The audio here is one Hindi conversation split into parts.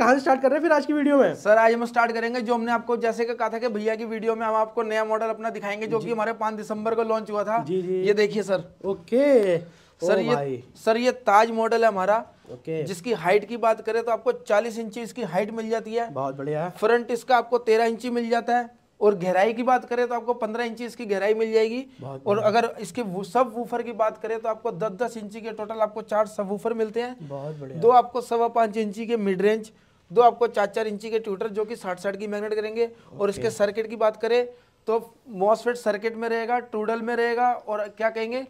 कहाँ से स्टार्ट कर रहे हैं फिर आज की वीडियो में? सर आज हम स्टार्ट करेंगे जो हमने आपको जैसे कि कहा था कि भैया की वीडियो में हम आपको नया मॉडल अपना दिखाएँगे जो कि हमारे पाँच दिसंबर को लॉन्च हुआ था। जी, जी। ये देखिए सर। ओके। सर ये सर ये ताज मॉडल है हमारा। ओके। जिसकी हाइट की बात करें तो आपको 40 इंची इसकी हाइट मिल जाती है। बहुत बढ़िया। है फ्रंट इसका आपको 13 इंची मिल जाता है। और गहराई की बात करें तो आपको 15 इंची इसकी गहराई मिल जाएगी। और अगर इसके सब वूफर की बात करें तो आपको 10-10 इंची के टोटल आपको चार सब वूफर मिलते हैं। बहुत बढ़िया। दो आपको सवा पाँच इंची के मिड रेंज दो आपको चार चार इंची के ट्यूटर जो कि साठ साठ की मैग्नेट करेंगे और इसके सर्किट की बात करें तो मॉसफेट सर्किट में रहेगा टूडल में रहेगा और क्या कहेंगे?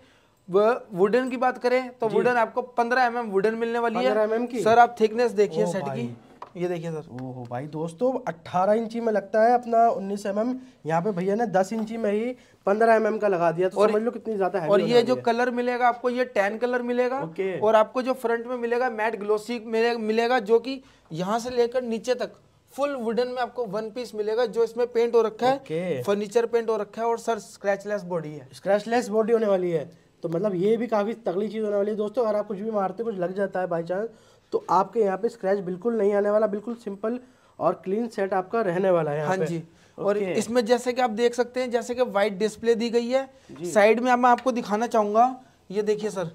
वुडन की बात करें तो वुडन आपको 15 एम mm वुडन मिलने वाली है। mm सर आप थिकनेस देखिए सेट की। ये देखिए सर। ओहो भाई दोस्तों 18 इंची में लगता है अपना 19 एम एम। यहाँ पे भैया ने 10 इंची में ही 15 एम एम का लगा दिया तो समझ लो कितनी ज़्यादा है और ये जो कलर मिलेगा आपको ये टैन कलर मिलेगा ओके। और आपको जो फ्रंट में मिलेगा मैट ग्लोसी मिलेगा, मिलेगा जो कि यहाँ से लेकर नीचे तक फुल वुडन में आपको वन पीस मिलेगा जो इसमें पेंट हो रखा है। फर्नीचर पेंट हो रखा है और सर स्क्रैचलेस बॉडी है। स्क्रैचलेस बॉडी होने वाली है। तो मतलब ये भी काफ़ी तगड़ी चीज़ होने वाली है। दोस्तों अगर आप कुछ भी मारते कुछ लग जाता है बाई चांस तो आपके यहाँ पे स्क्रैच बिल्कुल नहीं आने वाला बिल्कुल सिंपल और क्लीन सेट आपका रहने वाला है हाँ पे। जी और इसमें जैसे कि आप देख सकते हैं जैसे कि वाइट डिस्प्ले दी गई है। साइड में मैं आपको दिखाना चाहूँगा ये देखिए सर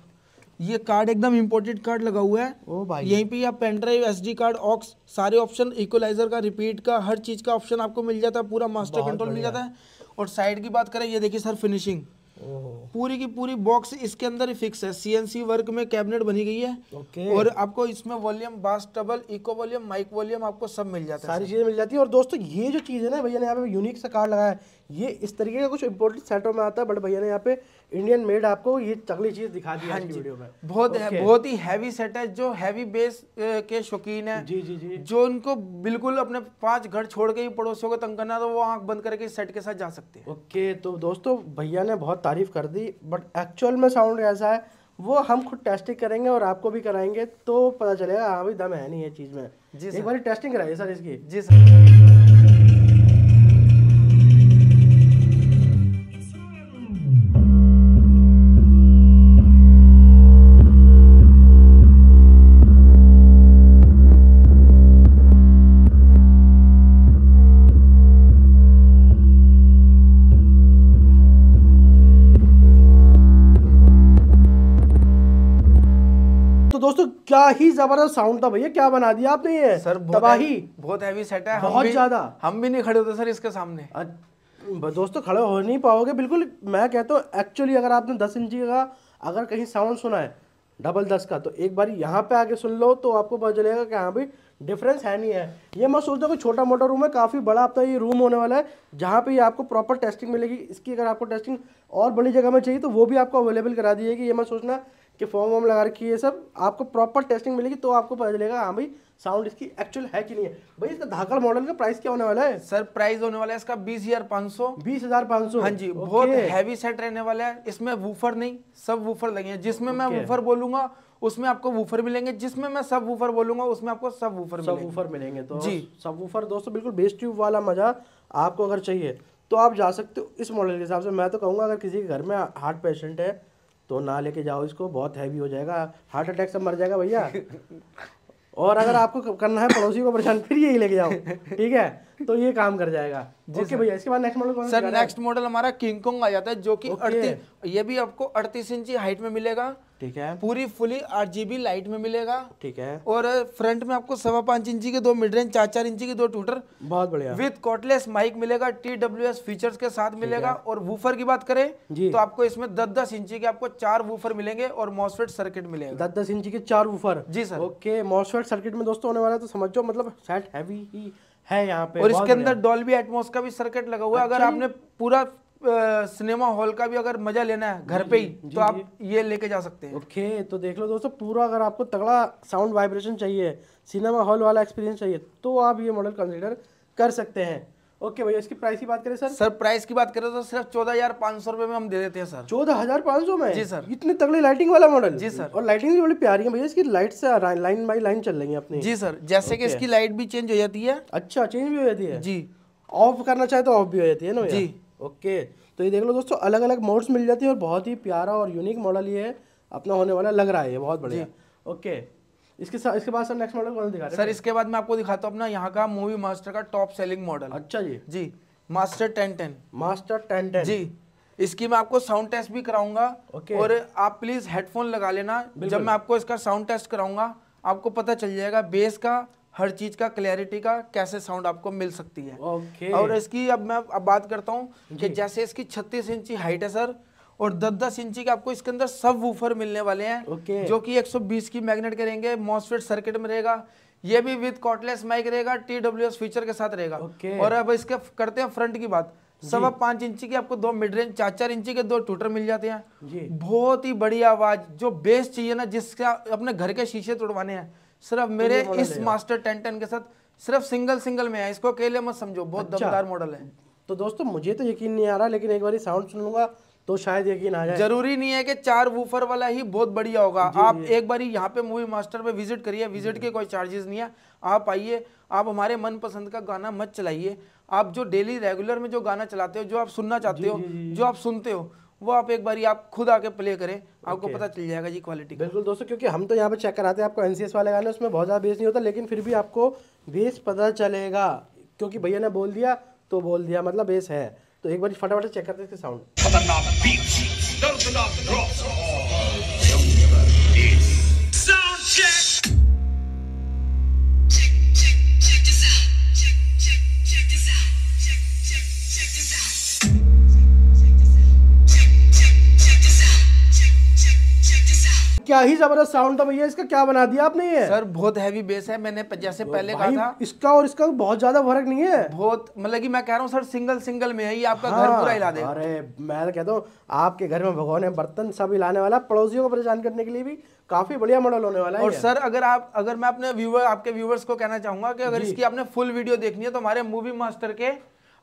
ये कार्ड एकदम इम्पोर्टेड कार्ड लगा हुआ है। ओ भाई। यहीं पे आप pen drive SD card aux सारे ऑप्शन इक्वलाइजर का रिपीट का हर चीज़ का ऑप्शन आपको मिल जाता है पूरा मास्टर कंट्रोल मिल जाता है। और साइड की बात करें ये देखिए सर फिनिशिंग पूरी की पूरी बॉक्स इसके अंदर ही फिक्स है। सीएनसी वर्क में कैबिनेट बनी गई है। ओके और आपको इसमें volume bass treble echo volume mic volume आपको सब मिल जाता है सारी चीज़ें मिल जाती है। और दोस्तों ये जो चीज़ है ना भैया ने यहाँ पे यूनिक सा कार्ड लगाया है। ये इस तरीके का कुछ इम्पोर्टेंट सेटों में आता है बट भैया ने यहाँ पे इंडियन मेड आपको ये तगड़ी चीज़ दिखा दी है वीडियो में। बहुत है बहुत ही हैवी सेट है जो हैवी बेस के शौकीन है। जी जी जी। जो उनको बिल्कुल अपने पाँच घर छोड़ के ही पड़ोसियों को तंग करना तो वो आँख बंद करके इस सेट के साथ जा सकते हैं। ओके तो दोस्तों भैया ने बहुत तारीफ़ कर दी बट एक्चुअल में साउंड कैसा है वो हम खुद टेस्टिंग करेंगे और आपको भी कराएँगे तो पता चलेगा हाँ भाई दम है नहीं ये चीज़ में। जी एक बार टेस्टिंग कराइए सर इसकी। जी सर। दोस्तों क्या ही ज़बरदस्त साउंड था भैया क्या बना दिया आपने ये? सर तबाही। बहुत हैवी सेट है। बहुत ज़्यादा। हम भी नहीं खड़े होते सर इसके सामने। दोस्तों खड़े हो नहीं पाओगे बिल्कुल मैं कहता हूँ एक्चुअली अगर आपने दस इंची का अगर कहीं साउंड सुना है डबल दस का तो एक बार यहाँ पे आके सुन लो तो आपको पता चलेगा कि हाँ भाई डिफरेंस है नहीं है। ये मैं सोचता हूँ कि छोटा मोटा रूम है काफ़ी बड़ा आपका ये रूम होने वाला है जहाँ पे ये आपको प्रॉपर टेस्टिंग मिलेगी। इसकी अगर आपको टेस्टिंग और बड़ी जगह में चाहिए तो वो भी आपको अवेलेबल करा दी जाएगी ये मैं सोचना कि फॉर्म वॉर्म लगा रखी है सब आपको प्रॉपर टेस्टिंग मिलेगी तो आपको पता चलेगा हाँ भाई साउंड इसकी एक्चुअल है कि नहीं है। भाई इसका धाकड़ मॉडल का प्राइस क्या होने वाला है? सर प्राइस होने वाला है इसका बीस हज़ार पाँच सौ। बीस हज़ार पाँच सौ। हाँ जी बहुत हैवी सेट रहने वाला है। इसमें वूफर नहीं सब वूफर लगे हैं। जिसमें मैं वूफर बोलूँगा उसमें आपको वूफर मिलेंगे। जिसमें मैं सब वूफर बोलूँगा उसमें आपको सब वूफर सब वूफर मिलेंगे तो जी। सब वूफर दोस्तों बिल्कुल बेस्ट ट्यूब वाला मज़ा आपको अगर चाहिए तो आप जा सकते हो इस मॉडल के हिसाब से। मैं तो कहूँगा अगर किसी के घर में हार्ट पेशेंट है तो ना लेके जाओ इसको बहुत हैवी हो जाएगा। हार्ट अटैक से मर जाएगा भैया। और अगर आपको करना है पड़ोसी को परेशान फिर यही लेके जाओ ठीक है? तो ये काम कर जाएगा। ओके भैया इसके बाद नेक्स्ट मॉडल कौन सर नेक्स्ट मॉडल हमारा किंग कोंग आ जाता है जो कि अड़तीस ये भी आपको अड़तीस इंची हाइट में मिलेगा। ठीक है। पूरी फुली आठ जीबी लाइट में मिलेगा। ठीक है। और फ्रंट में आपको सवा पाँच इंची के दो मिड रेंज चार चार इंची के दो टूटर बहुत बढ़िया। विद कॉटलेस माइक मिलेगा टी डब्ल्यू एस फीचर्स के साथ मिलेगा। और वूफर की बात करें जी। तो आपको इसमें दस दस इंची के आपको चार वूफर मिलेंगे और मॉसफेट सर्किट मिलेगा। दस दस इंची के चार वूफर जी सर। ओके मॉसफेट सर्किट में दोस्तों होने वाला है तो समझो मतलब सेट हैवी ही है यहाँ पे। और इसके अंदर डॉल्बी एटमॉस का भी सर्किट लगा हुआ है। अगर आपने पूरा सिनेमा हॉल का भी अगर मज़ा लेना है घर पे ही तो आप ये लेके जा सकते हैं। ओके तो देख लो दोस्तों पूरा अगर आपको तगड़ा साउंड वाइब्रेशन चाहिए सिनेमा हॉल वाला एक्सपीरियंस चाहिए तो आप ये मॉडल कंसीडर कर सकते हैं। ओके भैया इसकी प्राइस की बात करें सर सर प्राइस की बात करें तो सिर्फ़ चौदह हज़ार पाँच सौ रुपए में हम दे देते हैं सर चौदह हज़ार पाँच सौ में? जी सर। इतनी तगड़ी लाइटिंग वाला मॉडल जी सर। और लाइटिंग भी बड़ी प्यारी है भैया इसकी लाइट से लाइन बाई लाइन चल रही है अपनी। जी सर जैसे कि इसकी लाइट भी चेंज हो जाती है। अच्छा चेंज भी हो जाती है? जी। ऑफ़ करना चाहे तो ऑफ़ भी हो जाती है ना जी। ओके तो ये देख लो दोस्तों अलग अलग मोड्स मिल जाती है और बहुत ही प्यारा और यूनिक मॉडल ये अपना होने वाला लग रहा है ये बहुत बढ़िया। ओके इसके साथ इसके बाद सर नेक्स्ट मॉडल कौन दिखा रहे सर इसके बाद मैं आपको दिखाता हूँ अपना यहाँ का मूवी मास्टर का टॉप सेलिंग मॉडल अच्छा जी। जी master ten ten master ten ten जी इसकी मैं आपको साउंड टेस्ट भी कराऊँगा। ओके। और आप प्लीज़ हेडफोन लगा लेना। जब मैं आपको इसका साउंड टेस्ट कराऊँगा आपको पता चल जाएगा बेस का हर चीज़ का क्लैरिटी का कैसे साउंड आपको मिल सकती है। ओके और इसकी अब मैं अब बात करता हूँ कि जैसे इसकी 36 इंची हाइट है सर और 10-10 इंची के आपको इसके अंदर सब वूफर मिलने वाले हैं ओके। जो कि 120 की मैग्नेट करेंगे मॉसफेट सर्किट में रहेगा ये भी विद कॉटलेस माइक रहेगा टी डब्ल्यू एस फीचर के साथ रहेगा। और अब इसके करते हैं फ्रंट की बात सवा पाँच इंची की आपको दो मिड रेंज चार चार इंची के दो टूटर मिल जाते हैं। बहुत ही बढ़िया आवाज़ जो बेस चाहिए ना जिसका अपने घर के शीशे तोड़वाने हैं सिर्फ़ मेरे मॉडल इस मास्टर टेन टेन के साथ सिर्फ़ सिंगल सिंगल में है। इसको अकेले मत समझो बहुत अच्छा। दमदार मॉडल है। तो दोस्तों मुझे तो यकीन नहीं आ रहा लेकिन एक बार साउंड सुन लूँगा तो शायद यकीन आ जाए। ज़रूरी नहीं है कि चार वूफर वाला ही बहुत बढ़िया होगा। आप एक बार यहाँ पे मूवी मास्टर पे विज़िट करिए विज़िट के कोई चार्जेस नहीं है। आप आइए आप हमारे मन पसंद का गाना मत चलाइए। आप जो डेली रेगुलर में जो गाना चलाते हो जो आप सुनना चाहते हो जो आप सुनते हो वो आप एक बार आप खुद आके प्ले करें आपको पता चल जाएगा जी क्वालिटी बिल्कुल दोस्तों क्योंकि हम तो यहाँ पे चेक कराते हैं आपको एनसीएस वाले गाने उसमें बहुत ज़्यादा बेस नहीं होता लेकिन फिर भी आपको बेस पता चलेगा। क्योंकि भैया ने बोल दिया तो बोल दिया मतलब बेस है। तो एक बार फटाफट चेक करते हैं इसके साउंड क्या ही ज़बरदस्त साउंड था भैया इसका क्या बना दिया आपने ये? सर बहुत हैवी बेस है मैंने जैसे पहले कहा था। इसका और इसका बहुत ज़्यादा फ़र्क नहीं है? बहुत मतलब कि मैं कह रहा हूँ सर सिंगल सिंगल में है ये आपका घर हाँ, पूरा हिला देगा अरे मैं तो कहता हूँ आपके घर में भगवान है बर्तन सब हिलाने वाला पड़ोसियों को परेशान करने के लिए भी काफ़ी बढ़िया मॉडल होने वाला है और सर अगर आप अगर मैं अपने व्यूवर आपके व्यूवर्स को कहना चाहूँगा कि अगर इसकी आपने फुल वीडियो देखनी है तो हमारे मूवी मास्टर के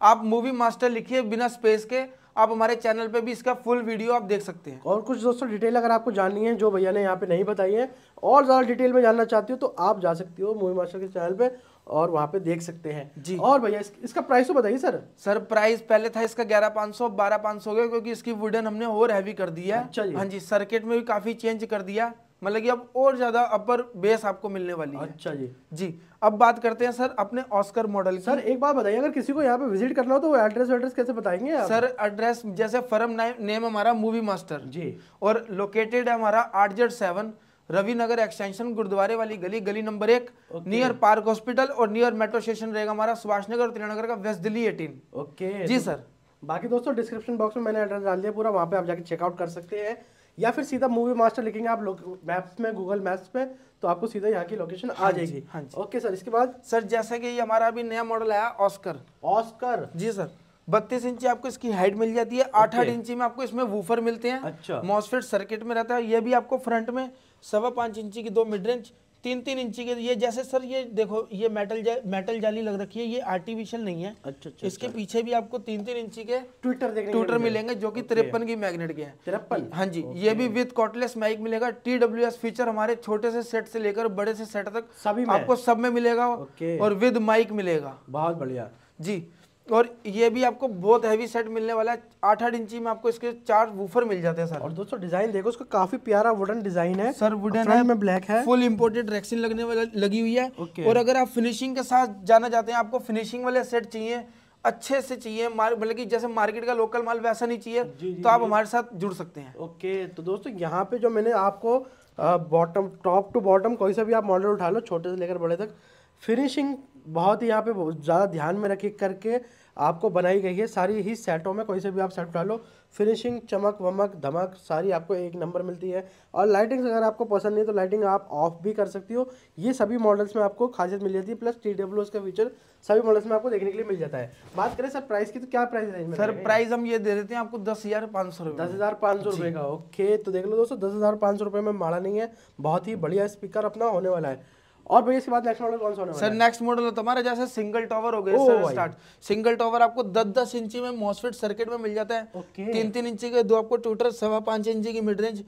आप मूवी मास्टर लिखिए बिना स्पेस के आप हमारे चैनल पे भी इसका फुल वीडियो आप देख सकते हैं। और कुछ दोस्तों डिटेल अगर आपको जाननी है जो भैया ने यहाँ पे नहीं बताई है और ज़्यादा डिटेल में जानना चाहती हो तो आप जा सकती हो मूवी मास्टर के चैनल पे और वहाँ पे देख सकते हैं। जी। और भैया इस, इसका प्राइस तो बताइए सर सर प्राइस पहले था इसका ग्यारह पाँच सौ बारह पाँच सौ क्योंकि इसकी वुडन हमने और हैवी कर दिया है। अच्छा हाँ जी सर्किट में भी काफ़ी चेंज कर दिया। मतलब कि अब और ज़्यादा अपर बेस आपको मिलने वाली है। अच्छा जी। जी अब बात करते हैं सर अपने ऑस्कर मॉडल की। सर एक बात बताइए अगर किसी को यहाँ पे विज़िट करना हो तो वो एड्रेस वेड्रेस कैसे बताएँगे आप? सर एड्रेस जैसे फर्म नेम हमारा मूवी मास्टर जी। और लोकेटेड है हमारा आठ जेड सेवन रविनगर एक्सटेंशन गुरुद्वारे वाली गली गली नंबर एक नियर पार्क हॉस्पिटल और नियर मेट्रो स्टेशन रहेगा हमारा सुभाष नगर और त्रिनगर का वेस्ट दिल्ली एटीन ओके। जी सर। बाकी दोस्तों डिस्क्रिप्शन बॉक्स में मैंने एड्रेस डाल दिया पूरा वहाँ पे आप जाके चेकआउट कर सकते हैं। या फिर सीधा मूवी मास्टर लिखेंगे आप मैप्स में गूगल मैप्स पे तो आपको सीधा यहाँ की लोकेशन आ जाएगी। हाँ जी। ओके सर इसके बाद? सर जैसा कि ये हमारा अभी नया मॉडल आया ऑस्कर ऑस्कर जी सर बत्तीस इंची आपको इसकी हाइट मिल जाती है आठ आठ इंची में आपको इसमें वूफर मिलते हैं। अच्छा। मॉसफेट सर्किट में रहता है ये भी आपको फ्रंट में सवा पाँच इंची की दो मिड रेंज तीन तीन इंची के ये जैसे सर ये देखो ये मेटल जा, मेटल जाली लग रखी है ये आर्टिफिशियल नहीं है। अच्छा अच्छा इसके पीछे भी आपको तीन तीन इंची के ट्विटर देखने ट्यूटर मिलेंगे। जो कि तिरपन की मैग्नेट के हैं। तिरपन? हाँ जी ये भी विद कॉटलेस माइक मिलेगा। टी डब्ल्यू एस फीचर हमारे छोटे से सेट से लेकर बड़े से सेट तक सभी आपको सब में मिलेगा और विद माइक मिलेगा। बहुत बढ़िया। जी। और ये भी आपको बहुत हैवी सेट मिलने वाला है। आठ आठ इंची में आपको इसके चार वूफर मिल जाते हैं सर और दोस्तों डिज़ाइन देखो उसका काफ़ी प्यारा वुडन डिज़ाइन है। सर वुडन है में ब्लैक है। फुल इंपोर्टेड रेक्सिन लगने वाला लगी हुई है। ओके। और अगर आप फिनिशिंग के साथ जाना चाहते हैं आपको फिनिशिंग वाले सेट चाहिए अच्छे से चाहिए मतलब कि जैसे मार्केट का लोकल माल वैसा नहीं चाहिए तो आप हमारे साथ जुड़ सकते हैं। ओके तो दोस्तों यहाँ पे जो मैंने आपको बॉटम टॉप टू बॉटम कोई सा भी आप मॉडल उठा लो छोटे से लेकर बड़े तक फिनिशिंग बहुत ही यहाँ पे ज़्यादा ध्यान में रखी करके आपको बनाई गई है। सारी ही सेटों में कोई से भी आप सेट उठा लो फिनिशिंग चमक वमक धमक सारी आपको एक नंबर मिलती है। और लाइटिंग्स अगर आपको पसंद नहीं तो लाइटिंग आप ऑफ़ भी कर सकती हो। ये सभी मॉडल्स में आपको खासियत मिल जाती है प्लस टी डब्ल्यू का फीचर सभी मॉडल्स में आपको देखने के लिए मिल जाता है। बात करें सर प्राइस की तो क्या प्राइस रेंज में सर प्राइस हम ये दे देते हैं आपको दस हज़ार पाँच सौ दस हज़ार पाँच सौ रुपये का ओके। तो देख लो दोस्तों दस हज़ार पाँच सौ रुपये में माड़ा नहीं है बहुत ही बढ़िया स्पीकर अपना होने वाला है। और भैया इसके बाद नेक्स्ट मॉडल कौन सा होने वाला सर नेक्स्ट मॉडल तुम्हारा जैसे सिंगल टॉवर हो गए सर स्टार्ट सिंगल टॉवर आपको 10 10 इंची में मॉसफेट सर्किट में मिल जाता है। तीन तीन इंची के दो आपको ट्यूटर सवा पाँच इंची की मिड रेंज।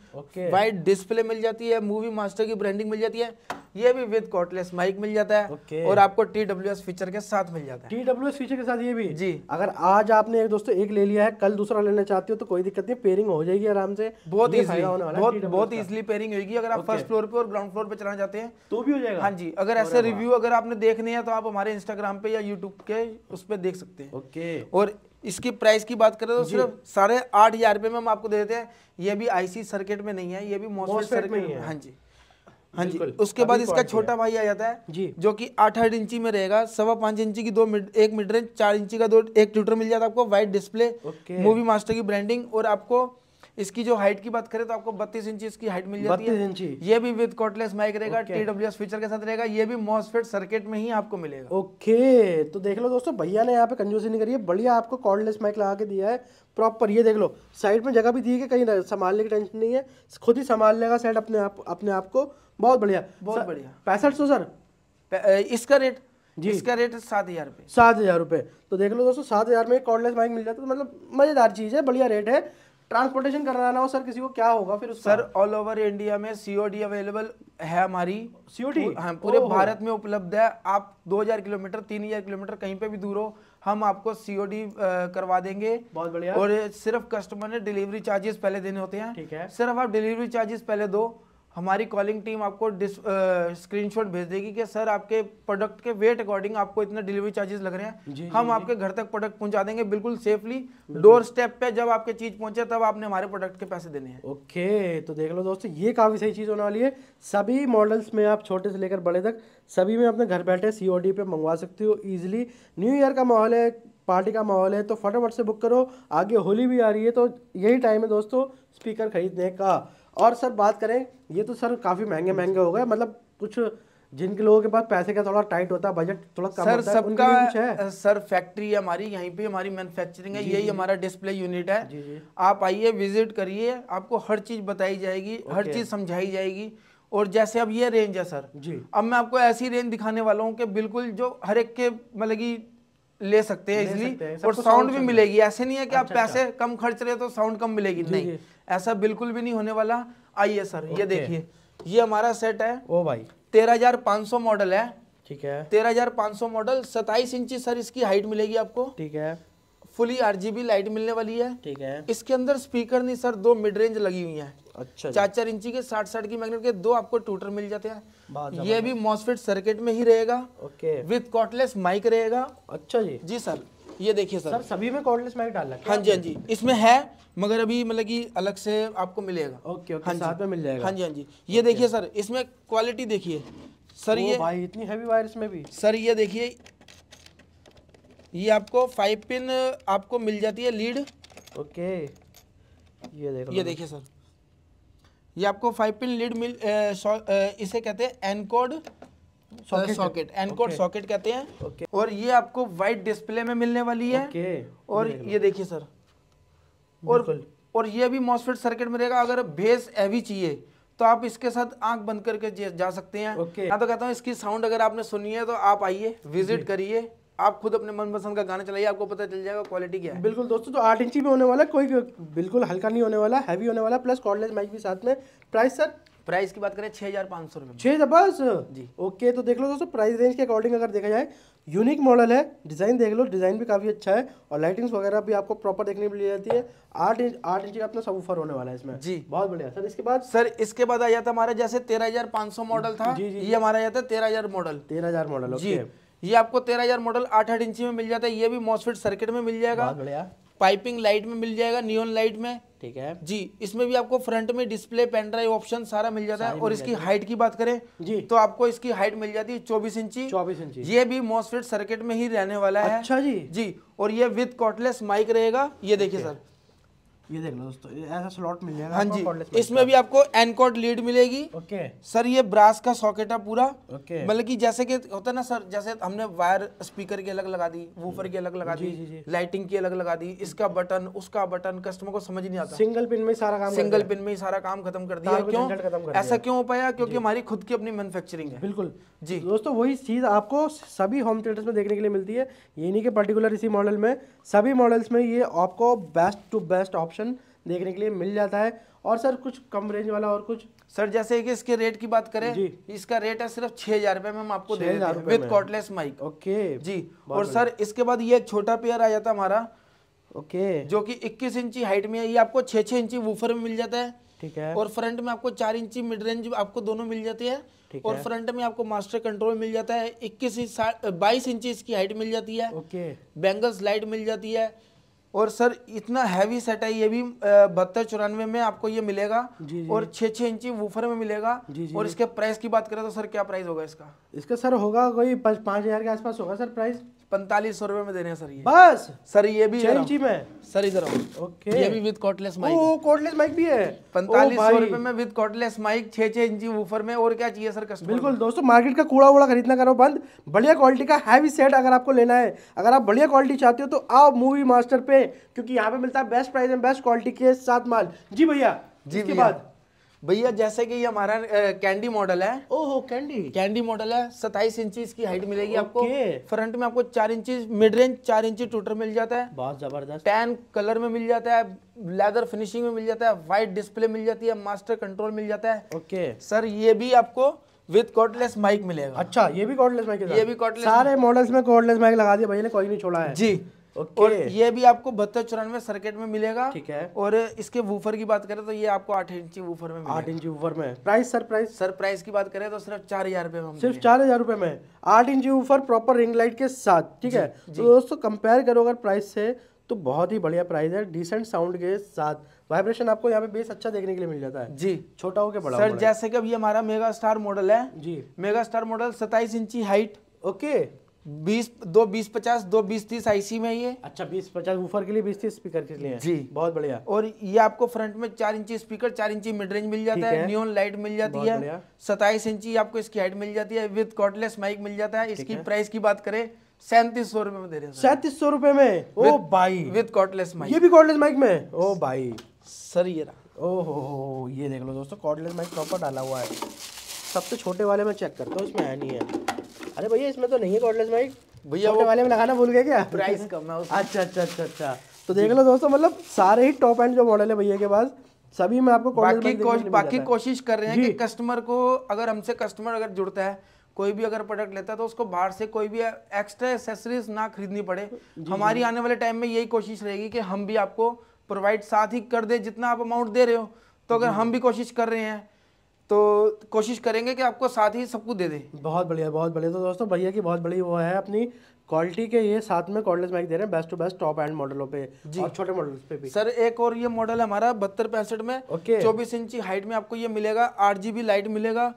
वाइड डिस्प्ले मिल जाती है मूवी मास्टर की ब्रांडिंग मिल जाती है। ये भी विद कॉटलेस माइक मिल जाता है ओके। और आपको टीडब्ल्यूएस फीचर के साथ मिल जाता है। टी डब्ल्यू एस फीचर के साथ ये भी? जी। अगर आज आपने एक दोस्तों एक ले लिया है कल दूसरा लेना चाहते हो तो कोई दिक्कत नहीं पेयरिंग हो जाएगी आराम से। बहुत वाला बहुत बहुत का। इजीली पेयरिंग होगी अगर आप फ़र्स्ट फ्लोर पे और ग्राउंड फ्लोर पे चलाना चाहते हैं तो भी हो जाएगा। हाँ जी अगर ऐसे रिव्यू अगर आपने देखने हैं तो आप हमारे इंस्टाग्राम पे या यूट्यूब के उस पर देख सकते हैं। ओके। और इसकी प्राइस की बात करें तो सिर्फ़ साढ़े आठ हज़ार रुपये में हम आपको दे देते हैं। ये भी आईसी सर्किट में नहीं है ये भी MOSFET मॉसफेट में सर्किट ही में। है। हाँ जी। हाँ जी। उसके बाद इसका छोटा भाई आ जाता है जी। जो कि आठ आठ इंची में रहेगा सवा पाँच इंची की दो मिड एक मिड रेंज चार इंची का दो एक ट्यूटर मिल जाता है आपको वाइट डिस्प्ले मूवी मास्टर की ब्रांडिंग और आपको इसकी जो हाइट की बात करें तो आपको बत्तीस इंची इसकी हाइट मिल जाती है। इंची। ये भी विद कॉटलेस माइक रहेगा। टी फीचर के साथ रहेगा। ये भी मॉसफेट सर्किट में ही आपको मिलेगा। ओके तो देख लो दोस्तों भैया ने यहाँ पे कंजूसी नहीं करी है। बढ़िया आपको कॉर्डलेस माइक लगा के दिया है। प्रॉपर ये देख लो साइड में जगह भी दी है कहीं संभालने की टेंशन नहीं है। खुद ही संभाल लेगा सेट अपने आप अपने आप को। बहुत बढ़िया। बहुत बढ़िया। पैंसठ सौ सर? इसका रेट जी। इसका रेट सात हज़ार रुपये। सात हज़ार रुपये। तो देख लो दोस्तों सात हज़ार में कॉर्डलेस माइक मिल जाता है। तो मतलब मज़ेदार चीज़ है बढ़िया रेट है। ट्रांसपोर्टेशन कराना हो सर किसी को क्या होगा? फिर सर ऑल ओवर इंडिया में सीओडी अवेलेबल है हमारी। सीओडी हाँ पूरे ओ, भारत में उपलब्ध है। आप 2000 किलोमीटर 3000 किलोमीटर कहीं पे भी दूर हो हम आपको सीओडी करवा देंगे। बहुत बढ़िया। और सिर्फ़ कस्टमर ने डिलीवरी चार्जेस पहले देने होते हैं। ठीक है। सिर्फ़ आप डिलीवरी चार्जेस पहले दो। हमारी कॉलिंग टीम आपको स्क्रीनशॉट भेज देगी कि सर आपके प्रोडक्ट के वेट अकॉर्डिंग आपको इतने डिलीवरी चार्जेस लग रहे हैं। जी, हम जी, आपके घर तक प्रोडक्ट पहुँचा देंगे बिल्कुल सेफली डोर स्टेप पे जब आपके चीज़ पहुँचे तब आपने हमारे प्रोडक्ट के पैसे देने हैं। ओके तो देख लो दोस्तों ये काफ़ी सही चीज़ होने वाली है। सभी मॉडल्स में आप छोटे से लेकर बड़े तक सभी में अपने घर बैठे सी पे मंगवा सकते हो इजीली न्यू ईयर का माहौल है पार्टी का माहौल है तो फटाफट से बुक करो। आगे होली भी आ रही है तो यही टाइम है दोस्तों स्पीकर खरीदने का। और सर बात करें ये तो सर काफ़ी महँगे महँगे हो गए मतलब कुछ जिनके लोगों के पास पैसे का थोड़ा टाइट होता है बजट थोड़ा कम सर होता है सबका सर फैक्ट्री है हमारी यहीं पे हमारी मैन्युफैक्चरिंग है यही हमारा डिस्प्ले यूनिट है। जी, जी। आप आइए विज़िट करिए आपको हर चीज़ बताई जाएगी हर चीज़ समझाई जाएगी और जैसे अब ये रेंज है सर जी। अब मैं आपको ऐसी रेंज दिखाने वाला हूँ कि बिल्कुल जो हर एक के मतलब की ले सकते हैं इजिली और साउंड भी मिलेगी। ऐसे नहीं है कि आप अच्छा, पैसे कम खर्च रहे तो साउंड कम मिलेगी नहीं। ऐसा बिल्कुल भी नहीं होने वाला। आइए सर ये देखिए ये हमारा सेट है। ओ भाई। तेरह हज़ार पाँच सौ मॉडल है। ठीक है। तेरह हज़ार पाँच सौ मॉडल सताइस इंची सर इसकी हाइट मिलेगी आपको। ठीक है। फुली आरजीबी लाइट मिलने वाली है। ठीक है। इसके अंदर स्पीकर नहीं सर दो मिड रेंज लगी हुई है। अच्छा चार चार इंची के साठ साठ की मैग्नेट के दो आपको टूटर मिल जाते हैं। ये भी मॉसफेट सर्किट में ही रहेगा। ओके। विथ कॉटलेस माइक रहेगा। अच्छा जी। जी सर। ये देखिए सर। सर सभी में कॉर्डलेस माइक डाल रखा हाँ जी हाँ जी। इसमें है मगर अभी मतलब कि अलग से आपको मिलेगा। ओके ओके हाँ साथ में मिल जाएगा। हाँ जी हाँ जी। ये देखिए सर इसमें क्वालिटी देखिए। सर ये भाई इतनी हैवी वायर इसमें भी। सर ये देखिए ये आपको फाइव पिन आपको मिल जाती है लीड ओके। ये देखो ये देखिए सर। ये आपको फाइव पिन लीड मिल सॉ- अ, इसे कहते हैं एनकोड। सॉकेट एनकोड सॉकेट कहते हैं। ओके और ये आपको वाइट डिस्प्ले में मिलने वाली है। ओके और ये देखिए सर। और और ये भी मॉसफेट सर्किट में रहेगा। अगर बेस हैवी चाहिए तो आप इसके साथ आँख बंद करके जा सकते हैं। ओके। मैं तो कहता हूँ इसकी साउंड अगर आपने सुनी है तो आप आइए विज़िट करिए। आप खुद अपने मनपसंद का गाना चलाइए आपको पता चल जाएगा क्वालिटी क्या है। बिल्कुल दोस्तों तो आठ इंची में होने वाला कोई बिल्कुल हल्का नहीं होने वाला हैवी होने वाला प्लस कॉर्डलेस माइक भी साथ में। प्राइस सर प्राइस की बात करें छह हज़ार पाँच सौ रुपये छः बस जी। ओके तो देख लो दोस्तों प्राइस रेंज के अकॉर्डिंग अगर देखा जाए यूनिक मॉडल है डिज़ाइन देख लो डिज़ाइन भी काफ़ी अच्छा है और लाइटिंग्स वगैरह भी आपको प्रॉपर देखने मिल जाती है। आठ इंच आठ इंच का अपना सबवूफर होने वाला है इसमें। जी। बहुत बढ़िया। सर इसके बाद? सर इसके बाद आ जाता हमारा जैसे तेरह हज़ार पाँच सौ मॉडल था जी, जी, ये हमारा जाता है तेरह हज़ार मॉडल तेरह हज़ार मॉडल जी। ये आपको तेरह हज़ार मॉडल आठ आठ इंची में मिल जाता है ये भी मॉसफेट सर्किट में मिल जाएगा। बढ़िया। पाइपिंग लाइट में मिल जाएगा नियोन लाइट में। ठीक है। जी इसमें भी आपको फ्रंट में डिस्प्ले पेन ड्राइव ऑप्शन सारा मिल जाता है। और इसकी हाइट की बात करें जी। तो आपको इसकी हाइट मिल जाती है चौबीस इंची। 24 इंची। ये भी मॉसफेट सर्किट में ही रहने वाला है। अच्छा जी। जी और ये विद कॉटलेस माइक रहेगा। ये देखिए सर ये देख लो दोस्तों ऐसा स्लॉट मिल जाएगा हाँ जी इसमें भी आपको एनकोड लीड मिलेगी। ओके। सर ये ब्रास का सॉकेट है पूरा। ओके। मतलब कि जैसे कि होता है ना सर जैसे हमने वायर स्पीकर की अलग लगा दी वूफर की अलग लगा जी, जी, जी। दी लाइटिंग की अलग लगा दी इसका बटन उसका बटन कस्टमर को समझ नहीं आता। सिंगल पिन में सारा काम सिंगल पिन में ही सारा काम खत्म कर दिया। क्यों? ऐसा क्यों हो पाया? क्योंकि हमारी खुद की अपनी मैन्युफैक्चरिंग है। बिल्कुल। जी। दोस्तों वही चीज़ आपको सभी होम थिएटर्स में देखने के लिए मिलती है। ये नहीं कि पर्टिकुलर इसी मॉडल में। सभी मॉडल्स में ये आपको बेस्ट टू बेस्ट ऑप्शन देखने के लिए मिल जाता है। और सर कुछ कम रेंज वाला और कुछ? सर जैसे कि इसके रेट की बात करें जी। इसका रेट है सिर्फ़ छह हज़ार रुपए में हम आपको दे 6,000 देते हैं विद में। Cordless mic okay. जी। और सर इसके बाद ये एक छोटा पेयर आ जाता है हमारा ओके। जो कि 21 इंची हाइट में है। ये आपको 6-6 इंची वूफर में मिल जाता है। ठीक है। और फ्रंट में आपको 4 इंची मिड रेंज आपको दोनों मिल जाती है। और फ्रंट में आपको मास्टर कंट्रोल मिल जाता है 21 इंच बाईस इंची इसकी हाइट मिल जाती है। ओके। बैंगल्स लाइट मिल जाती है। और सर इतना हैवी सेट है ये भी बहत्तर चौरानवे में आपको ये मिलेगा। जी, जी। और छः छः इंची वूफर में मिलेगा। जी, जी। और इसके प्राइस की बात करें तो सर क्या प्राइस होगा इसका? इसका सर होगा कोई पाँच हज़ार के आसपास होगा सर प्राइस। पैंतालीस सौ रुपये में दे रहे हैं सर ये। बस। सर ये भी छह। इंची में? सर इधर ओके। ये भी विद कॉटलेस माइक ओ कोडलेस माइक भी है। पैंतालीस सौ। रुपये में विद कॉटलेस माइक छः छः इंची वूफर में और क्या चाहिए सर कस्टमर बिल्कुल दोस्तों मार्केट का कूड़ा वूड़ा खरीदना करो बंद। बढ़िया क्वालिटी का हैवी सेट अगर आपको लेना है। अगर आप बढ़िया क्वालिटी चाहते हो तो आओ मूवी मास्टर पे क्योंकि यहाँ पे मिलता है best price and best quality के साथ माल। जी भैया जी इसके। बाद। भैया जैसे कि ये हमारा कैंडी मॉडल है। ओहो कैंडी कैंडी मॉडल है सताइस इंची इसकी हाइट मिलेगी आपको। फ्रंट में आपको चार इंची मिड रेंज चार इंची टूटर मिल जाता है। बहुत ज़बरदस्त। टैन कलर में मिल जाता है लेदर फिनिशिंग में मिल जाता है वाइट डिस्प्ले मिल जाती है मास्टर कंट्रोल मिल जाता है। ओके। सर ये भी आपको विद कॉर्डलेस माइक मिलेगा। अच्छा ये भी कॉर्डलेस माइक ये भी cordless सारे मॉडल्स में कॉर्डलेस माइक लगा दिया भैया ने कोई नहीं छोड़ा है। जी। ओके। और ये भी आपको बहत्तर चौरानवे सर्किट में मिलेगा। ठीक है। और इसके वूफर की बात करें तो ये आपको आठ इंची वूफर में आठ इंची ऊपर में। Price sir price sir price की बात करें तो सिर्फ़ चार हज़ार रुपए में सिर्फ़ चार हज़ार रुपए में। आठ इंची ऊपर प्रॉपर रिंग लाइट के साथ ठीक है? तो दोस्तों कंपेयर करो अगर प्राइस से तो बहुत ही बढ़िया प्राइस है। डिसेंट साउंड के साथ। वाइब्रेशन आपको यहाँ पे बेस अच्छा देखने के लिए मिल जाता है। जी। छोटा हो के बड़ा सर जैसे कि अब ये हमारा मेगा स्टार मॉडल है। जी। मेगा स्टार मॉडल सत्ताईस इंची हाइट ओके। बीस दो बीस पचास दो बीस तीस आईसी में ये। अच्छा बीस पचास ऊपर के लिए बीस तीस स्पीकर के लिए? जी। बहुत बढ़िया। और ये आपको फ्रंट में चार इंची स्पीकर चार इंची मिड रेंज मिल जाता है है। नियॉन लाइट मिल जाती है सताइस इंची आपको इसकी हाइट मिल जाती है विद कॉर्डलेस माइक मिल जाता है इसकी प्राइस की बात करें सैंतीस सौ रुपए में दे रहे हैं सैंतीस सौ रुपए में? ओ भाई। विद कॉर्डलेस माइक ये भी कॉर्डलेस माइक में? ओ भाई। सर ये रहा। ओ हो हो ये देख लो दोस्तों कॉर्डलेस माइक प्रॉपर डाला हुआ है। सबसे छोटे वाले में चेक करता हूँ इसमें है नहीं है। अरे भैया इसमें तो नहीं है कॉर्डलेस माइक भैया वो- वाले में लगाना भूल गए क्या? प्राइस कम है। अच्छा अच्छा अच्छा अच्छा। तो देख लो दोस्तों मतलब सारे ही टॉप एंड जो मॉडल है भैया के पास सभी में आपको बाकी कोश, बाकी कोशिश कर रहे हैं कि कस्टमर को अगर हमसे कस्टमर अगर जुड़ता है कोई भी अगर प्रोडक्ट लेता है तो उसको बाहर से कोई भी एक्स्ट्रा एसेसरीज ना खरीदनी पड़े। हमारी आने वाले टाइम में यही कोशिश रहेगी कि हम भी आपको प्रोवाइड साथ ही कर दे जितना आप अमाउंट दे रहे हो। तो अगर हम भी कोशिश कर रहे हैं तो कोशिश करेंगे कि आपको साथ ही सब कुछ दे दे। बहुत बढ़िया बहुत बढ़िया। तो दोस्तों भैया की बहुत बड़ी वो है अपनी क्वालिटी के ये साथ में कॉर्डलेस माइक दे रहे हैं best to best top end मॉडलों पे और छोटे मॉडल्स पे भी। सर एक और ये मॉडल है हमारा बहत्तर पैंसठ में। ओके। चौबीस इंची हाइट में आपको ये मिलेगा आठ जीबी लाइट मिलेगा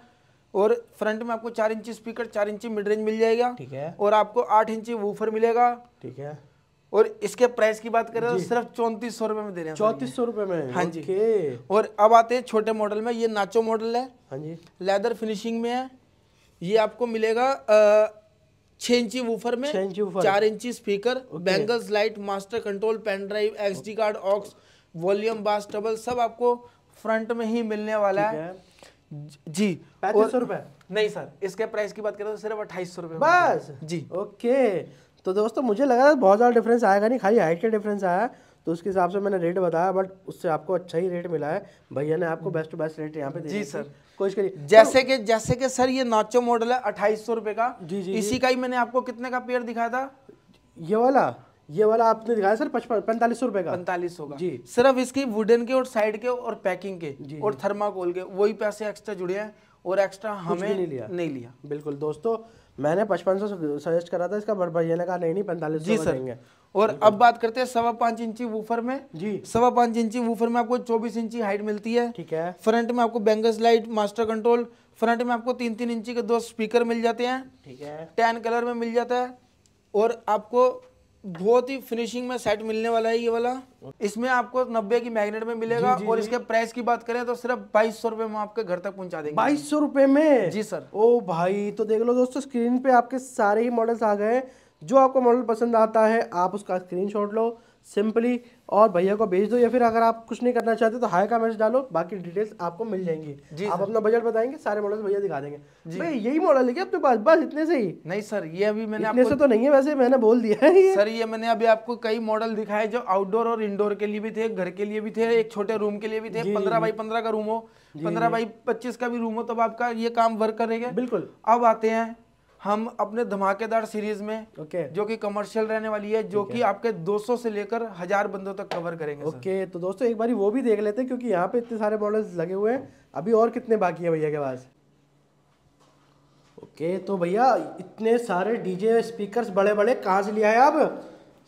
और फ्रंट में आपको चार इंची स्पीकर चार इंची मिड रेंज मिल जाएगा ठीक है। और आपको आठ इंची वूफर मिलेगा। ठीक है। और इसके प्राइस की बात करें तो सिर्फ़ चौंतीस सौ रुपए में दे रहे हैं चौंतीस सौ रुपए में? हाँ जी। और अब आते हैं छोटे मॉडल में ये नाचो मॉडल है। हाँ जी। लेदर फिनिशिंग में है। ये आपको मिलेगा छह इंची वूफर में इंची woofer। चार इंची speaker bangles light master control pen drive SD card aux volume bass treble सब आपको फ्रंट में ही मिलने वाला है। है। जी पैंतीस सौ रुपए? नहीं सर इसके प्राइस की बात करें तो सिर्फ़ अट्ठाईस सौ रुपए बस? जी। ओके। तो दोस्तों मुझे लगा बहुत ज़्यादा डिफरेंस आएगा नहीं खाली हाइट का डिफरेंस आया। तो उसके हिसाब से मैंने रेट बताया बट उससे आपको अच्छा ही रेट मिला है। भैया ने आपको बेस्ट टू बेस्ट रेट यहाँ पे जी, सर। कोशिश करिए। जैसे कि जैसे कि सर ये नाचो मॉडल है अट्ठाईस सौ रुपए का। जी, जी, इसी का ही मैंने आपको कितने का पेयर दिखाया था? ये वाला ये वाला आपने दिखाया सर पचपन पैंतालीस सौ रुपए का। पैंतालीस होगा जी। सिर्फ़ इसकी वुडन के और साइड के और पैकिंग के जी, और थर्माकोल के वही पैसे एक्स्ट्रा जुड़े हैं और एक्स्ट्रा हमें नहीं लिया। नहीं लिया। बिल्कुल दोस्तों मैंने पचपन सौ सजेस्ट करा था इसका बट भैया ने कहा नहीं नहीं पैंतालीस जी सर। और अब बात करते हैं सवा पाँच इंची वूफर में। जी। सवा पाँच इंची वूफर में आपको चौबीस इंची हाइट मिलती है। ठीक है। फ्रंट में आपको bangs light master control front में आपको तीन तीन इंची के दो स्पीकर मिल जाते हैं। ठीक है। टेन कलर में मिल जाता है। और आपको बहुत ही फिनिशिंग में सेट मिलने वाला है ये वाला। इसमें आपको नब्बे की मैग्नेट में मिलेगा जी, जी, और इसके प्राइस की बात करें तो सिर्फ़ बाईस सौ रुपए में आपके घर तक पहुँचा देंगे। बाईस सौ रुपए में? जी सर। ओ भाई तो देख लो दोस्तों स्क्रीन पे आपके सारे ही मॉडल्स आ गए जो आपको मॉडल पसंद आता है आप उसका स्क्रीनशॉट लो। सिंपली और भैया को भेज दो या फिर अगर आप कुछ नहीं करना चाहते तो हाई का मैसेज डालो बाकी डिटेल्स आपको मिल जाएँगी। जी आप अपना बजट बताएँगे सारे मॉडल भैया दिखा देंगे। भाई यही मॉडल है क्या अपने पास बस इतने से ही। नहीं सर ये अभी मैंने इतने से तो नहीं है वैसे मैंने बोल दिया है ये। सर ये मैंने अभी आपको कई मॉडल दिखाए जो आउटडोर और इंडोर के लिए भी थे घर के लिए भी थे एक छोटे रूम के लिए भी थे पंद्रह बाई पंद्रह का रूम हो पंद्रह बाई पच्चीस का भी रूम हो तब आपका ये काम वर्क करेगा। बिल्कुल। अब आते हैं हम अपने धमाकेदार सीरीज़ में ओके जो कि कमर्शियल रहने वाली है जो कि आपके 200 से लेकर हज़ार बंदों तक कवर करेंगे ओके तो दोस्तों एक बारी वो भी देख लेते हैं क्योंकि यहाँ पे इतने सारे मॉडल्स लगे हुए हैं। अभी और कितने बाकी हैं भैया के पास? ओके तो भैया इतने सारे डीजे स्पीकर्स बड़े बड़े कहाँ से लिया है आप?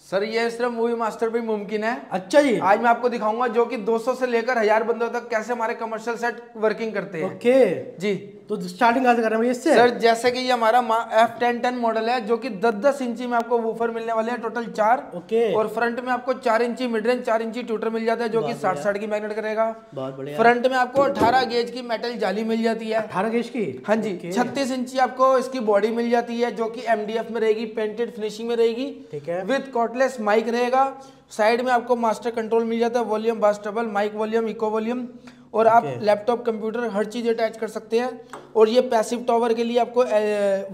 सर ये सिर्फ़ मूवी मास्टर पे मुमकिन है। अच्छा जी। आज मैं आपको दिखाऊँगा जो कि 200 से लेकर हज़ार बंदों तक कैसे हमारे कमर्शियल सेट वर्किंग करते हैं। ओके जी। तो स्टार्टिंग कहाँ से कर रहे हैं इससे? सर जैसे कि ये हमारा एफ़ टेन टेन मॉडल है जो कि दस दस इंची में आपको वूफर मिलने वाले हैं टोटल चार। ओके। और फ्रंट में आपको चार इंची मिड रेंज चार इंची ट्यूटर मिल जाता है जो कि साठ साठ की मैग्नेट करेगा। बहुत बढ़िया। फ्रंट में आपको 18 गेज की मेटल जाली मिल जाती है। अठारह गेज की? हाँ जी छत्तीस इंची आपको इसकी बॉडी मिल जाती है जो की एमडीएफ में रहेगी पेंटेड फिनिशिंग में रहेगी। ठीक है। विथ कॉटलेस माइक रहेगा। साइड में आपको मास्टर कंट्रोल मिल जाता है volume bass treble mic volume echo volume और आप लैपटॉप कंप्यूटर हर चीज़ अटैच कर सकते हैं। और ये पैसिव टॉवर के लिए आपको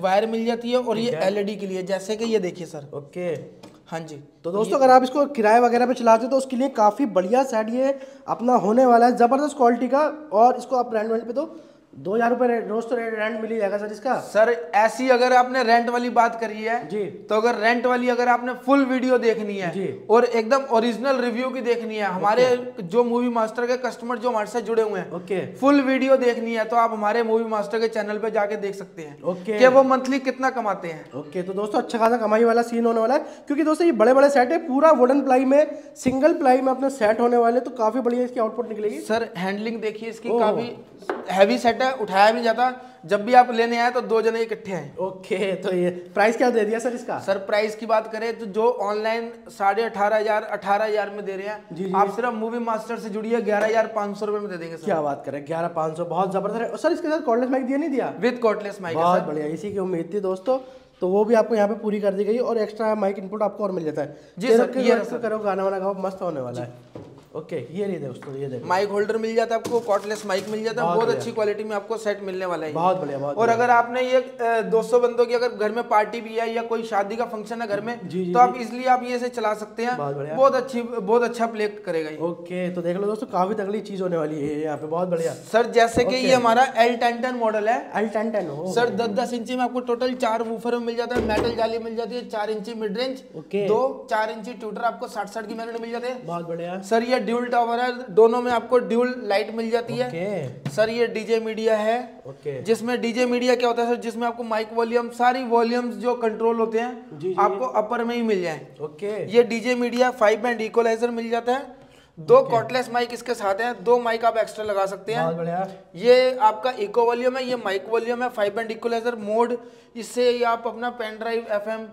वायर मिल जाती है और ये एलईडी के लिए जैसे कि ये देखिए सर। ओके हाँ जी। तो दोस्तों अगर आप इसको किराए वगैरह पे चलाते हो तो उसके लिए काफ़ी बढ़िया सेट ये अपना होने वाला है। ज़बरदस्त क्वालिटी का और इसको आप ब्रांड पे तो दो हज़ार रुपये रोज तो रेंट मिल जाएगा सर इसका। सर ऐसी अगर आपने रेंट वाली बात करी है जी। तो अगर रेंट वाली अगर आपने फुल वीडियो देखनी है जी। और एकदम ओरिजिनल रिव्यू की देखनी है हमारे जो मूवी मास्टर के कस्टमर जो हमारे साथ जुड़े हुए हैं ओके। फुल वीडियो देखनी है तो आप हमारे मूवी मास्टर के चैनल पे जाके देख सकते हैं ओके। कि वो मंथली कितना कमाते हैं। ओके तो दोस्तों अच्छा खासा कमाई वाला सीन होने वाला है क्योंकि दोस्तों ये बड़े बड़े सेट है पूरा वुडन प्लाई में सिंगल प्लाई में अपने सेट होने वाले तो काफ़ी बढ़िया इसकी आउटपुट निकलेगी। सर हैंडलिंग देखिए इसकी काफ़ी हैवी सेट है उठाया भी जाता। जब भी आप लेने आए तो दो जने इकट्ठे आए ओके तो ये प्राइस क्या दे दिया सर इसका? सर प्राइस की बात करें तो जो ऑनलाइन साढ़े अठारह हज़ार अठारह हज़ार में दे रहे हैं जी। जी आप सिर्फ़ मूवी मास्टर से जुड़िए ग्यारह हज़ार पाँच सौ रुपए में दे देंगे सर। क्या बात करें ग्यारह पाँच सौ बहुत ज़बरदस्त है। सर इसके साथ कॉर्डलेस माइक दिया नहीं दिया? विद कॉटलेस माइक बहुत बढ़िया इसी की उम्मीद थी दोस्तों। तो वो भी आपको यहाँ पे पूरी कर दी गई और एक्स्ट्रा माइक इनपुट आपको और मिल जाता है। जी सर, करो गाना वाना गाओ मस्त होने वाला है। ओके ये रही दोस्तों ये देखो। माइक होल्डर मिल जाता है आपको कॉटलेस माइक मिल जाता है बहुत अच्छी क्वालिटी में आपको सेट मिलने वाला है बहुत बढ़िया बहुत और अगर आपने ये दो सौ बंदों की अगर घर में पार्टी भी है या कोई शादी का फ़ंक्शन है घर में जी, जी, तो आप इसलिए आप ये से चला सकते हैं। बहुत अच्छी बहुत अच्छा प्ले करेगा ये। ओके तो देख लो दोस्तों काफ़ी तगड़ी चीज़ होने वाली है यहाँ पे बहुत बढ़िया। सर जैसे की ये हमारा एल टेन मॉडल है। एल टेन सर दस दस इंची में आपको टोटल चार वूफर में मिल जाता है मेटल जाली मिल जाती है चार इंची मिड रेंज. दो चार इंची ट्यूटर आपको साठ साठ की मैग्नेट मिल जाते हैं। बहुत बढ़िया। सर ये ड्यूल टावर है दोनों में आपको ड्यूल लाइट मिल जाती है। सर ये डीजे मीडिया है। ओके। जिसमें डीजे मीडिया क्या होता है सर जिसमें आपको माइक वॉल्यूम सारी वॉल्यूम्स जो कंट्रोल होते हैं जी। आपको अपर में ही मिल जाए। ओके। ये DJ media five band equaliser मिल जाता है। दो कॉटलेस माइक इसके साथ हैं दो माइक आप एक्स्ट्रा लगा सकते हैं। ये आपका इको वॉल्यूम है ये माइक वॉल्यूम है फाइव बैंड इक्वलाइजर मोड इससे आप अपना pen drive FM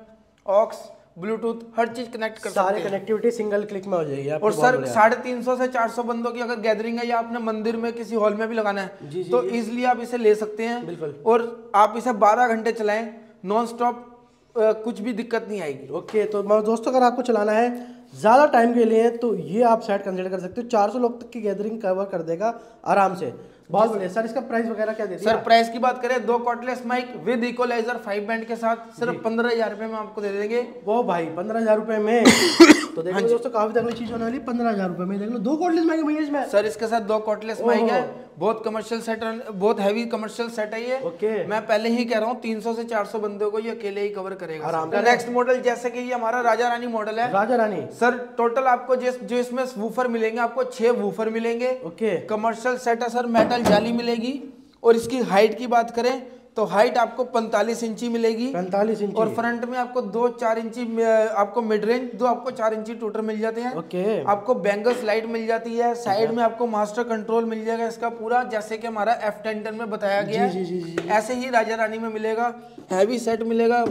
aux Bluetooth हर चीज़ कनेक्ट कर सारे कनेक्टिविटी सिंगल क्लिक में हो जाएगी और सर साढ़े तीन सौ से चार सौ बंदों की अगर गैदरिंग है या आपने मंदिर में किसी हॉल में भी लगाना है जी, जी, तो इजिली आप इसे ले सकते हैं। बिल्कुल। और आप इसे बारह घंटे चलाएँ नॉन स्टॉप कुछ भी दिक्कत नहीं आएगी। ओके तो दोस्तों अगर आपको चलाना है ज़्यादा टाइम के लिए तो ये आप सेट कंसिडर कर सकते हो। 400 लोग तक की गैदरिंग कवर कर देगा आराम से। बहुत बढ़िया। सर इसका प्राइस वगैरह क्या सर प्राइस की बात करें दो cordless mic with equaliser five band के साथ सिर्फ़ पंद्रह हज़ार रुपए में आपको दे देंगे। वो भाई पंद्रह हज़ार रुपए में। तो देखो दोस्तों काफ़ी तगड़ी चीज़ होने वाली पंद्रह हज़ार रुपये में। देख लो दो कॉटलेस माइक भैया इसमें। सर इसके साथ दो कॉटलेस माइक है। बहुत कमर्शियल सेट बहुत हैवी कमर्शियल सेट है ये। ओके। मैं पहले ही कह रहा हूँ 300 से 400 बंदे को ये अकेले ही कवर करेगा। आराम से। नेक्स्ट मॉडल जैसे कि ये हमारा राजा रानी मॉडल है। राजा रानी। सर टोटल आपको जिस जो इसमें वूफर मिलेंगे आपको छह वूफर मिलेंगे। ओके। कमर्शियल सेट है सर मेटल जाली मिलेगी। और इसकी हाइट की बात करें तो हाइट आपको 45 इंची मिलेगी। पैंतालीस इंच। और फ्रंट में आपको दो चार इंची आपको मिड रेंज दो आपको चार इंची टूटर मिल जाते हैं। ओके। आपको बैंगल्स लाइट मिल जाती है। साइड में आपको मास्टर कंट्रोल मिल जाएगा इसका पूरा जैसे कि हमारा एफ़ टेन में बताया गया जी, जी, जी, ऐसे ही राजा रानी में मिलेगा। हैवी सेट मिलेगा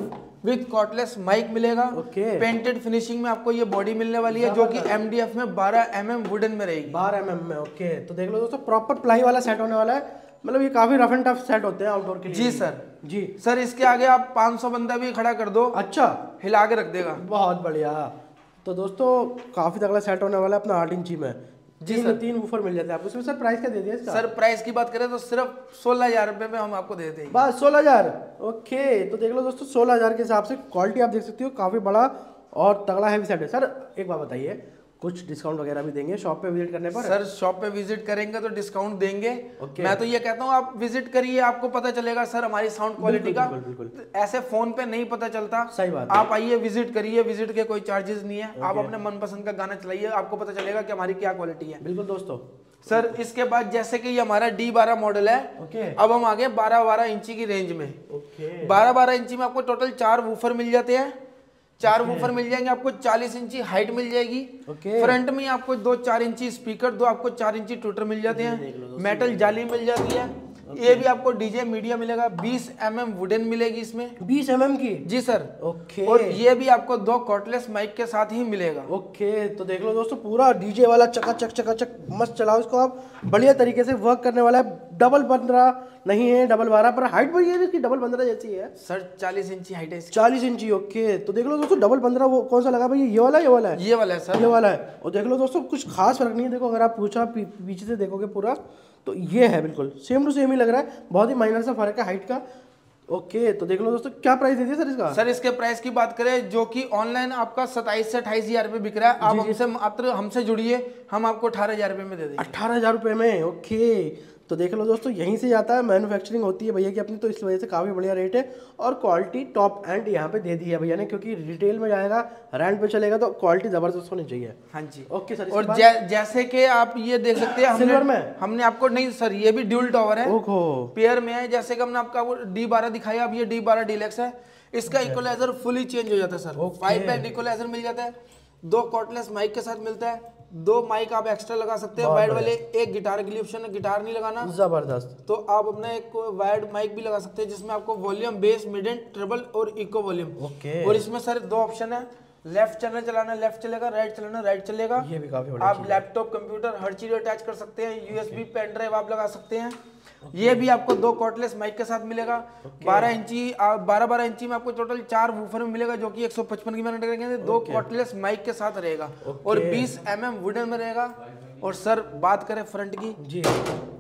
विथ कॉटलेस माइक मिलेगा। ओके। पेंटेड फिनिशिंग में आपको ये बॉडी मिलने वाली है जो कि एमडीएफ में 12 एमएम वुडन में रहेगी। बारह एम में ओके। तो देख लो दोस्तों प्रॉपर प्लाई वाला सेट होने वाला है। मतलब ये काफ़ी रफ एंड टफ सेट होते हैं आउटडोर के लिए। जी सर। जी। सर इसके आगे आप 500 बंदा भी खड़ा कर दो। अच्छा। हिला के रख देगा। बहुत बढ़िया। तो दोस्तों काफ़ी तगड़ा सेट होने वाला है अपना आठ इंची में। जी तीन सर। तीन वूफर मिल जाते हैं आपको। इसमें सर प्राइस क्या दे दिया सर प्राइस की बात करें तो सिर्फ़ सोलह हज़ार रुपए में हम आपको दे देते हैं बस सोलह हज़ार। ओके तो देख लो दोस्तों सोलह हज़ार के हिसाब से क्वालिटी आप देख सकते हो काफ़ी बड़ा और तगड़ा हैवी सेट है। सर एक बात बताइए कुछ डिस्काउंट वगैरह भी देंगे शॉप पे विज़िट करने पर? सर शॉप पे विज़िट करेंगे तो डिस्काउंट देंगे। Okay. मैं तो ये कहता हूँ आप विज़िट करिए आपको पता चलेगा सर हमारी साउंड क्वालिटी का बिल्कुल, बिल्कुल, ऐसे फ़ोन पे नहीं पता चलता। सही बात आप आइए विज़िट करिए विज़िट के कोई चार्जेस नहीं है। okay. आप अपने मनपसंद का गाना चलाइए आपको पता चलेगा कि हमारी क्या क्वालिटी है। बिल्कुल दोस्तों। सर इसके बाद जैसे कि ये हमारा डी बारह मॉडल है ओके अब हम आगे बारह बारह इंची की रेंज में। ओके बारह बारह इंची में आपको टोटल चार वूफर मिल जाते हैं। चार वूफर मिल जाएँगे आपको 40 इंची हाइट मिल जाएगी। फ्रंट में आपको दो चार इंची स्पीकर दो आपको चार इंची ट्विटर मिल जाते हैं। मेटल जाली मिल जाती है। ये भी आपको डीजे मीडिया मिलेगा 20 एम एम वुडन मिलेगी इसमें। बीस एम एम की? जी सर। ओके और ये भी आपको दो कॉटलेस माइक के साथ ही मिलेगा। ओके तो देख लो दोस्तों पूरा डीजे वाला चकाचक चकाचक मस्त चलाओ इसको आप। बढ़िया तरीके से वर्क करने वाला है। डबल पंद्रह नहीं है डबल बारह पर हाइट भी है इसकी डबल पंद्रह जैसी है? सर 40 इंची हाइट है चालीस इंची ओके तो देख लो दोस्तों डबल पंद्रह वो कौन सा लगा भाई? ये वाला ये वाला है? ये वाला है सर। ये वाला है। और देख लो दोस्तों कुछ खास फ़र्क नहीं है। देखो अगर आप पूछा पीछे से देखोगे पूरा। तो ये है बिल्कुल। सेम टू सेम ही लग रहा है। बहुत ही माइनर सा फ़र्क है हाइट का। ओके तो देख लो दोस्तों क्या प्राइस दे दिया सर इसका? सर इसके प्राइस की बात करें जो कि ऑनलाइन आपका सताइस से अठाईस हज़ार रुपए बिक रहा है। आप हमसे मात्र हमसे जुड़िए हम आपको अठारह हज़ार रुपए में दे देंगे। अठारह हज़ार रुपए में? ओके तो देख लो दोस्तों यहीं से जाता है मैन्युफैक्चरिंग होती है भैया की अपनी तो इस वजह से काफ़ी बढ़िया रेट है और क्वालिटी टॉप एंड यहाँ पे दे दी है भैया ने क्योंकि रिटेल में जाएगा रेंट पे चलेगा तो क्वालिटी ज़बरदस्त होनी चाहिए। हाँ जी। ओके सर और जै, जैसे कि आप ये देख सकते हैं हमने में? हमने आपको नहीं सर ये भी ड्यूल टॉवर है। ओहो। पेयर में है जैसे कि हमने आपका वो डी बारह दिखाया अब ये डी बारह डीलक्स है। इसका इक्वलाइजर फुली चेंज हो जाता है सर फाइव बैंड इक्वलाइजर मिल जाता है दो कॉटलेस माइक के साथ मिलता है दो माइक आप एक्स्ट्रा लगा सकते हैं वाइड वाले एक गिटार के लिए ऑप्शन है गिटार नहीं लगाना। ज़बरदस्त। तो आप अपना एक वायर्ड माइक भी लगा सकते हैं जिसमें आपको वॉल्यूम बेस मिडेंट ट्रेबल और इको वॉल्यूम ओके। और इसमें सर दो ऑप्शन है लेफ़्ट चैनल चलाना लेफ़्ट चलेगा राइट चलाना राइट चलेगा। ये भी काफ़ी आप लैपटॉप कंप्यूटर हर चीज़ अटैच कर सकते हैं यूएसबी पेन ड्राइव आप लगा सकते हैं। ये भी आपको दो कॉर्डलेस माइक के साथ मिलेगा। 12 इंची बारह बारह इंची में आपको टोटल चार वूफर में मिलेगा जो कि 155 की मैंने करेंगे। दो कॉर्डलेस माइक के साथ रहेगा। और 20 एम एम वुडन में रहेगा। और सर बात करें फ्रंट की। जी।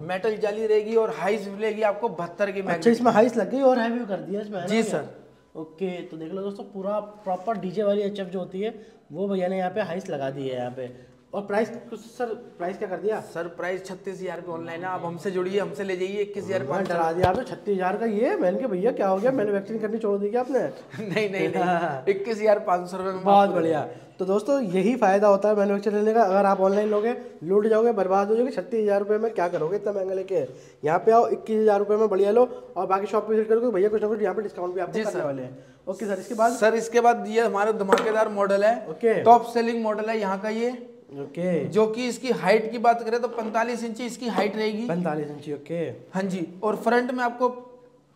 मेटल जाली रहेगी और हाइस मिलेगी आपको बहत्तर की अच्छा इसमें हाइस लग गई और हैवी कर दिया इसमें जी, सर। ओके तो देख लो दोस्तों, पूरा प्रॉपर डीजे वाली एचएफ जो होती है, वो भैया ने यहाँ पे हाइस लगा दी है यहाँ पे। और प्राइस कुछ सर प्राइस क्या कर दिया? सर प्राइस छत्तीस हज़ार पे ऑनलाइन है आप हमसे जुड़िए हमसे ले जाइए इक्कीस हज़ार हाँ, डरा दिया आपने छत्तीस हज़ार का ये मैंने कहा भैया क्या हो गया? मैन्युफैक्चरिंग करनी छोड़ दी क्या आपने? नहीं नहीं नहीं इक्कीस हज़ार पाँच सौ रुपये में बहुत बढ़िया। तो दोस्तों यही फ़ायदा होता है मैन्युफैक्चर लेने का। अगर आप ऑनलाइन लोगे लूट जाओगे बर्बाद हो जाओगे छत्तीस हज़ार रुपये में क्या करोगे इतना महँगा लेके? यहाँ पे आओ इक्कीस हज़ार रुपये में बढ़िया लो और बाकी शॉप पे विज़िट करोगे भैया कुछ ना कुछ यहाँ पे डिस्काउंट भी आपको जी, करने सर। वाले हैं। ओके सर इसके बाद? सर इसके बाद ये हमारा धमाकेदार मॉडल है। ओके टॉप सेलिंग मॉडल है यहाँ का ये। ओके जो कि इसकी हाइट की बात करें तो 45 इंची इसकी हाइट रहेगी। पैंतालीस इंची ओके हाँ जी और फ्रंट में आपको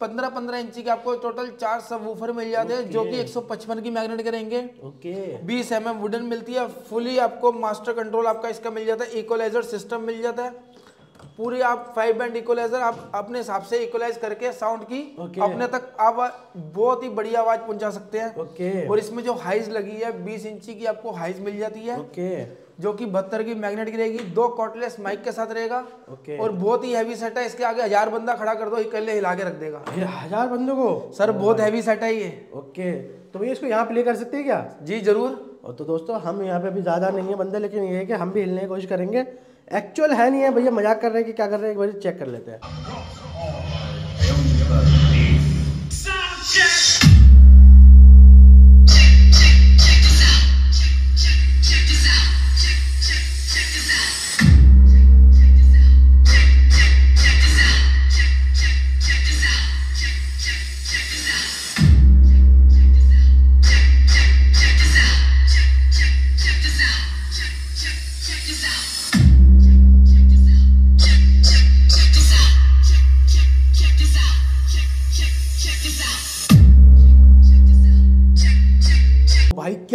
15 15 इंची के आपको टोटल चार सब वूफर मिल जाते हैं okay. जो कि 155 की मैग्नेट करेंगे। ओके 20 एम वुडन मिलती है फुली आपको मास्टर कंट्रोल आपका इसका मिल जाता है इक्वलाइजर सिस्टम मिल जाता है। पूरी आप फाइव बैंड इक्वलाइजर आप अपने हिसाब से इक्वलाइज करके साउंड की Okay. अपने तक आप बहुत ही बढ़िया आवाज़ पहुँचा सकते हैं। ओके और इसमें जो हाइज लगी है 20 इंची की आपको हाइज मिल जाती है। ओके जो कि बहत्तर की मैग्नेट की रहेगी दो कॉटलेस माइक के साथ रहेगा ओके। और बहुत ही हैवी सेट है इसके आगे हज़ार बंदा खड़ा कर दो इकल्ले हिला के रख देगा। हज़ार बंदों को? सर बहुत हैवी सेट है ये। ओके तो भैया इसको यहाँ प्ले कर सकते हैं क्या? जी ज़रूर। और तो दोस्तों हम यहाँ पे अभी ज़्यादा नहीं है बंदे लेकिन ये है कि हम भी हिलने की कोशिश करेंगे। एक्चुअल है नहीं है भैया मज़ाक कर रहे हैं कि क्या कर रहे हैं एक बार चेक कर लेते हैं।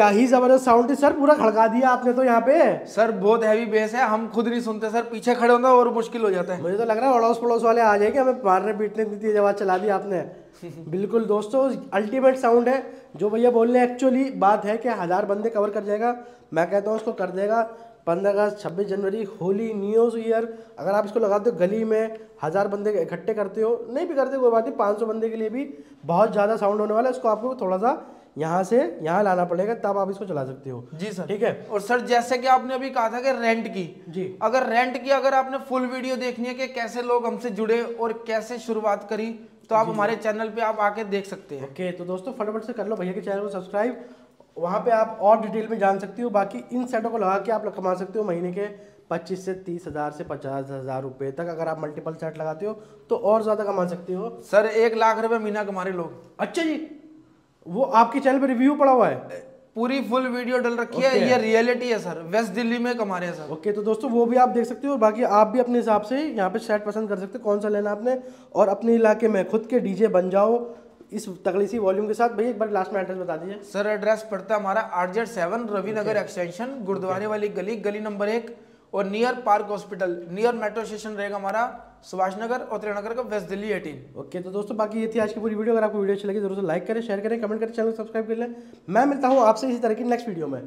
क्या ही ज़बरदस्त साउंड है सर पूरा खड़का दिया आपने तो यहाँ पे। सर बहुत हैवी बेस है। हम खुद नहीं सुनते सर। पीछे खड़े होना और मुश्किल हो जाता है। मुझे तो लग रहा है अड़ोस पड़ोस वाले आ जाएँगे। हमें मारने पीटने इतनी तेज आवाज़ चला दी आपने। बिल्कुल दोस्तों अल्टीमेट साउंड है। जो भैया बोल रहे हैं एक्चुअली बात है कि हज़ार बंदे कवर कर जाएगा। मैं कहता हूँ उसको कर देगा। पंद्रह अगस्त छब्बीस जनवरी होली न्यूज़ ईयर अगर आप इसको लगाते हो गली में हज़ार बंदे इकट्ठे करते हो नहीं भी करते कोई बात नहीं पाँच सौ बंदे के लिए भी बहुत ज़्यादा साउंड होने वाला है। इसको आपको थोड़ा सा यहाँ से यहाँ लाना पड़ेगा तब आप इसको चला सकते हो। जी सर। ठीक है? और सर जैसे कि आपने अभी कहा था कि रेंट की। जी। अगर रेंट की अगर आपने फुल वीडियो देखनी है कि कैसे लोग हमसे जुड़े और कैसे शुरुआत करी तो आप हमारे चैनल पे आप आके देख सकते हैं। ओके तो दोस्तों फटाफट से कर लो भैया के चैनल को सब्सक्राइब वहाँ पे आप और डिटेल में जान सकती हो बाकी इन सेटों को लगा के आप कमा सकते हो महीने के 25 से तीस हज़ार से पचास हज़ार रुपये तक अगर आप मल्टीपल सेट लगाते हो तो और ज़्यादा कमा सकते हो। सर एक लाख रुपए महीना कमा रहे लोग। अच्छा जी। वो आपके चैनल पे रिव्यू पड़ा हुआ है? पूरी फुल वीडियो डल रखी okay. है. ये रियलिटी है सर वेस्ट दिल्ली में कमा रहे हैं सर ओके okay, तो दोस्तों वो भी आप देख सकते हो और बाकी आप भी अपने हिसाब से यहाँ पे सेट पसंद कर सकते हो। कौन सा लेना आपने? और अपने इलाके में खुद के डीजे बन जाओ इस तगड़ी सी वॉल्यूम के साथ। भैया एक बार लास्ट में एड्रेस बता दीजिए। सर एड्रेस पड़ता है हमारा R Z seven Ravinagar extension गुरुद्वारे वाली गली गली नंबर एक और near park hospital near metro station रहेगा हमारा सुभाष नगर और त्रिनगर का वेस्ट दिल्ली एटीन। ओके तो दोस्तों, बाकी ये थी आज की पूरी वीडियो। अगर आपको वीडियो अच्छी लगी, ज़रूर से लाइक करें शेयर करें कमेंट करें चैनल सब्सक्राइब कर लें। मैं मिलता हूँ आपसे इसी तरह की नेक्स्ट वीडियो में।